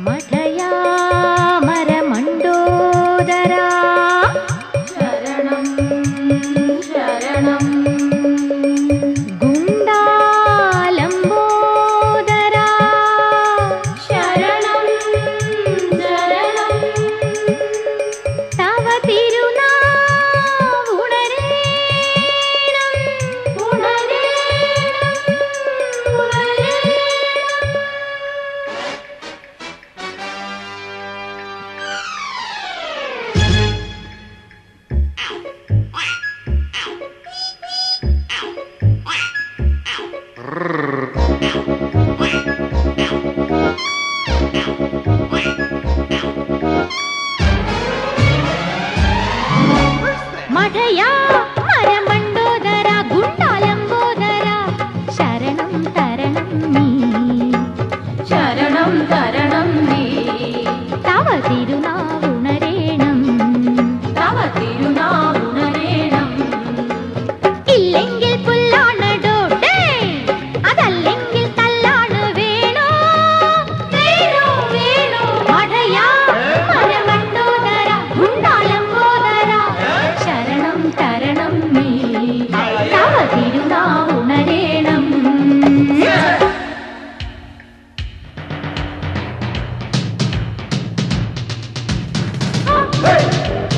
mother はい。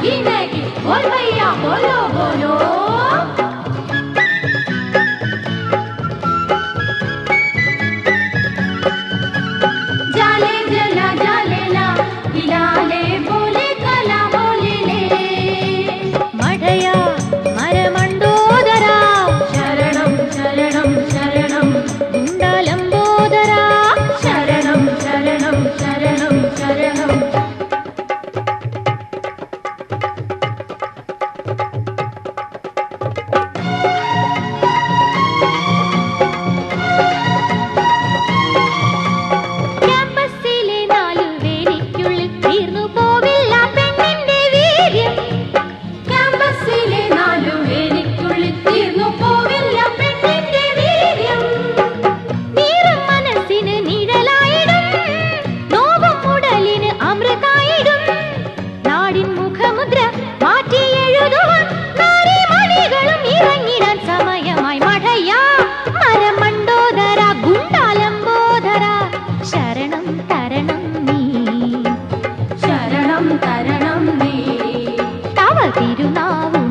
Maggi Maggi बोल भैया बोलो बोलो। திருநாவும்